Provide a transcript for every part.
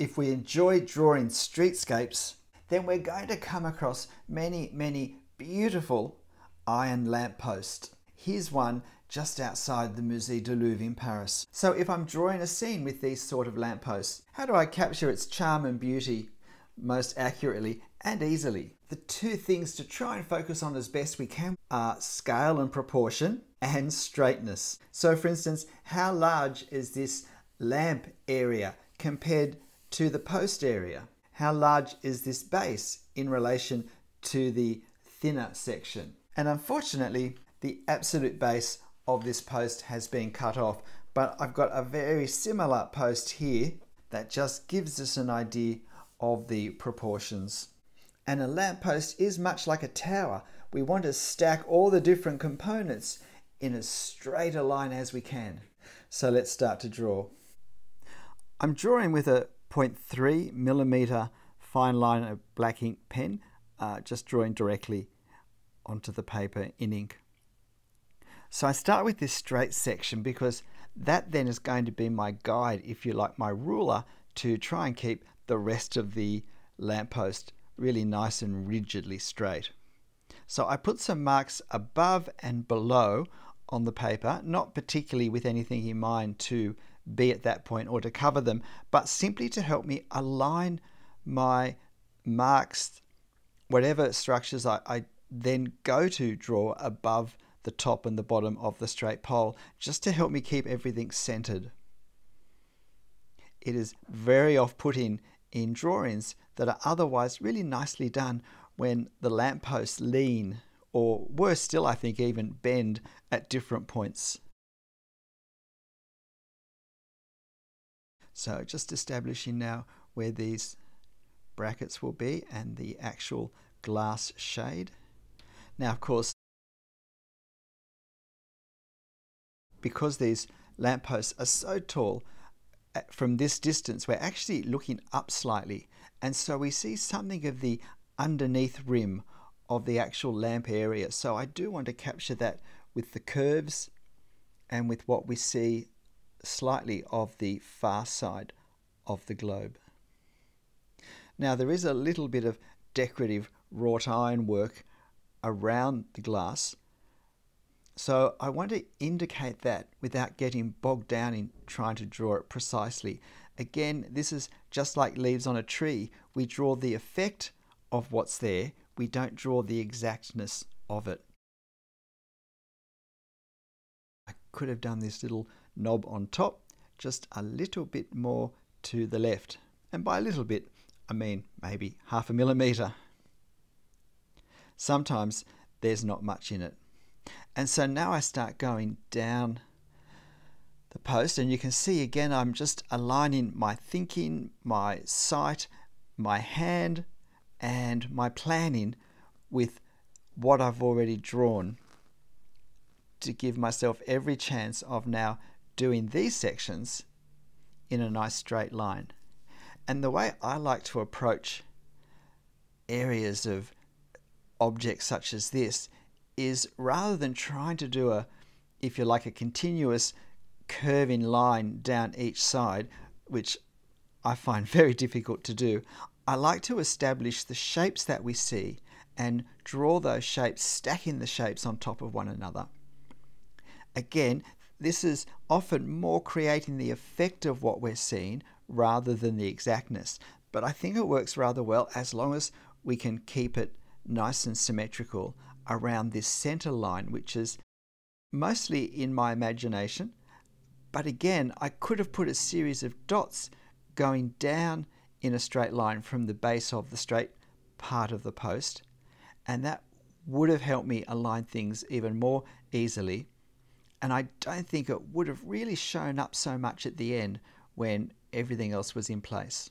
if we enjoy drawing streetscapes, then we're going to come across many, many beautiful iron lampposts. Here's one just outside the Musée du Louvre in Paris. So if I'm drawing a scene with these sort of lampposts, how do I capture its charm and beauty most accurately and easily? The two things to try and focus on as best we can are scale and proportion and straightness. So for instance, how large is this lamp area compared to the post area? How large is this base in relation to the thinner section? And unfortunately, the absolute base of this post has been cut off, but I've got a very similar post here that just gives us an idea of the proportions. And a lamppost is much like a tower. We want to stack all the different components in as straight a line as we can. So let's start to draw. I'm drawing with a 0.3 millimeter fine line of black ink pen, uh, just drawing directly onto the paper in ink. So I start with this straight section because that then is going to be my guide, if you like, my ruler to try and keep the rest of the lamppost really nice and rigidly straight. So I put some marks above and below on the paper, not particularly with anything in mind to be at that point or to cover them, but simply to help me align my marks, whatever structures I, I then go to draw above the top and the bottom of the straight pole, just to help me keep everything centered. It is very off-putting in drawings that are otherwise really nicely done when the lampposts lean or worse still I think even bend at different points. So just establishing now where these brackets will be and the actual glass shade. Now of course because these lampposts are so tall uh, from this distance we're actually looking up slightly and so we see something of the underneath rim of the actual lamp area. So I do want to capture that with the curves and with what we see slightly of the far side of the globe. Now there is a little bit of decorative wrought iron work around the glass so I want to indicate that without getting bogged down in trying to draw it precisely. Again, this is just like leaves on a tree. We draw the effect of what's there. We don't draw the exactness of it. Could have done this little knob on top just a little bit more to the left. And by a little bit, I mean maybe half a millimeter. Sometimes there's not much in it. And so now I start going down the post and you can see again I'm just aligning my thinking, my sight, my hand and my planning with what I've already drawn to give myself every chance of now doing these sections in a nice straight line. And the way I like to approach areas of objects such as this is rather than trying to do a, if you like, a continuous curving line down each side, which I find very difficult to do, I like to establish the shapes that we see and draw those shapes, stacking the shapes on top of one another. Again, this is often more creating the effect of what we're seeing rather than the exactness. But I think it works rather well as long as we can keep it nice and symmetrical around this center line, which is mostly in my imagination. But again, I could have put a series of dots going down in a straight line from the base of the straight part of the post, and that would have helped me align things even more easily. And I don't think it would have really shown up so much at the end when everything else was in place.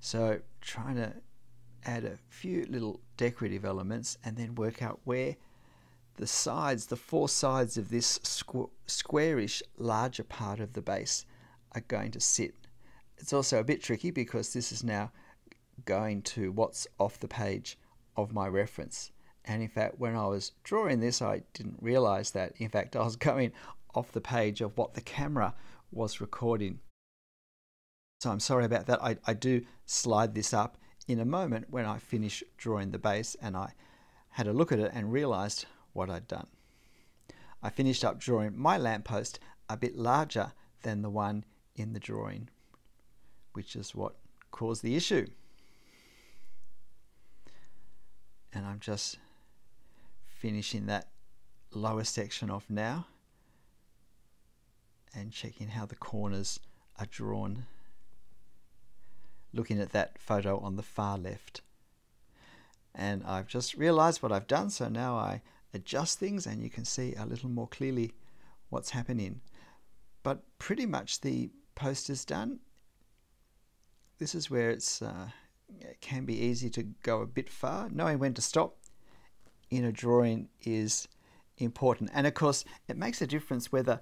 So trying to add a few little decorative elements and then work out where the sides, the four sides of this squ squarish larger part of the base are going to sit. It's also a bit tricky because this is now going to what's off the page of my reference. And in fact, when I was drawing this, I didn't realize that. In fact, I was going off the page of what the camera was recording. So I'm sorry about that. I, I do slide this up in a moment when I finish drawing the base and I had a look at it and realized what I'd done. I finished up drawing my lamppost a bit larger than the one in the drawing, which is what caused the issue. And I'm just finishing that lower section off now and checking how the corners are drawn. Looking at that photo on the far left. And I've just realized what I've done so now I adjust things and you can see a little more clearly what's happening. But pretty much the post is done. This is where it's uh, it can be easy to go a bit far. Knowing when to stop in a drawing is important. And of course, it makes a difference whether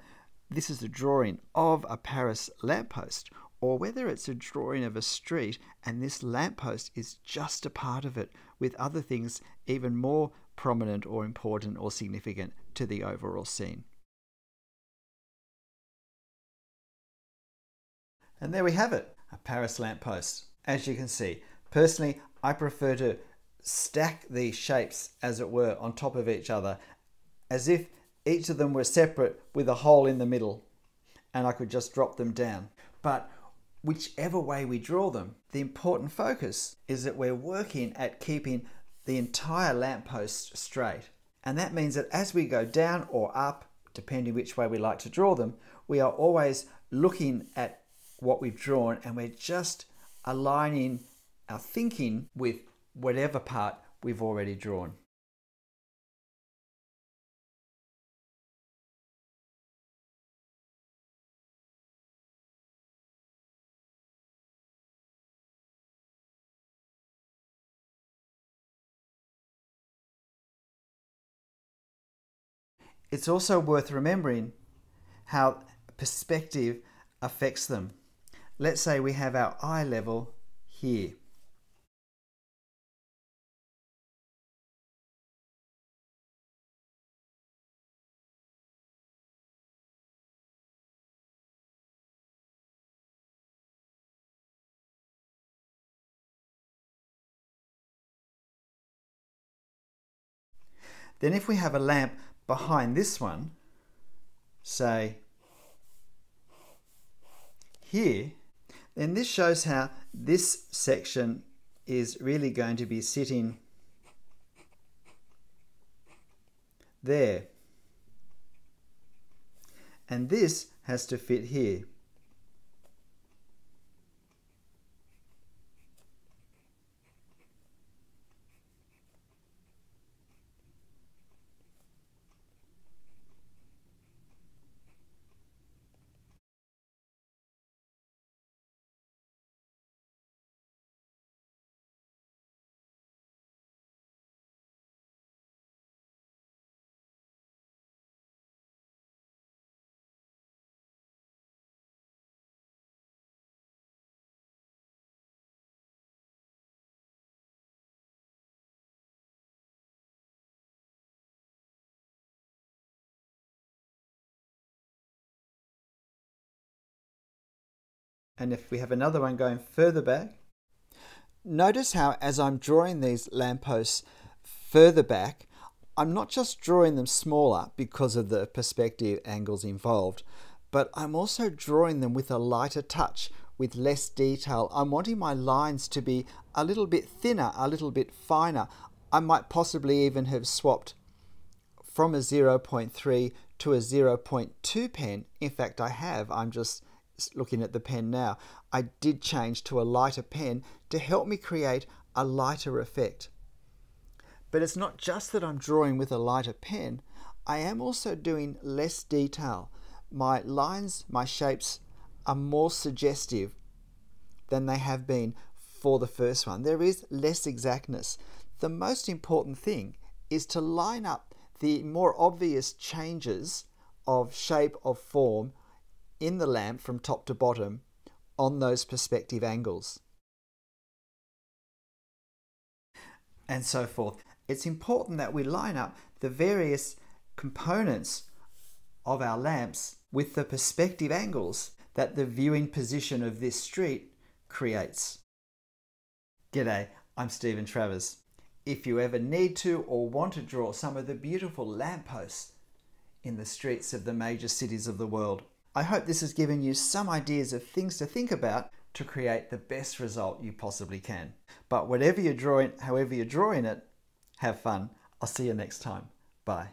this is a drawing of a Paris lamppost or whether it's a drawing of a street and this lamppost is just a part of it with other things even more prominent or important or significant to the overall scene. And there we have it, a Paris lamppost. As you can see, personally, I prefer to stack these shapes, as it were, on top of each other, as if each of them were separate with a hole in the middle, and I could just drop them down. But whichever way we draw them, the important focus is that we're working at keeping the entire lamppost straight. And that means that as we go down or up, depending which way we like to draw them, we are always looking at what we've drawn and we're just aligning our thinking with whatever part we've already drawn. It's also worth remembering how perspective affects them. Let's say we have our eye level here. Then if we have a lamp behind this one, say here, then this shows how this section is really going to be sitting there. And this has to fit here. And if we have another one going further back, notice how as I'm drawing these lampposts further back, I'm not just drawing them smaller because of the perspective angles involved, but I'm also drawing them with a lighter touch, with less detail. I'm wanting my lines to be a little bit thinner, a little bit finer. I might possibly even have swapped from a 0.3 to a 0.2 pen. In fact, I have. I'm just looking at the pen now, I did change to a lighter pen to help me create a lighter effect. But it's not just that I'm drawing with a lighter pen, I am also doing less detail. My lines, my shapes are more suggestive than they have been for the first one. There is less exactness. The most important thing is to line up the more obvious changes of shape, of form, in the lamp from top to bottom on those perspective angles. And so forth. It's important that we line up the various components of our lamps with the perspective angles that the viewing position of this street creates. G'day, I'm Stephen Travers. If you ever need to or want to draw some of the beautiful lampposts in the streets of the major cities of the world, I hope this has given you some ideas of things to think about to create the best result you possibly can. But whatever you're drawing, however you're drawing it, have fun. I'll see you next time. Bye.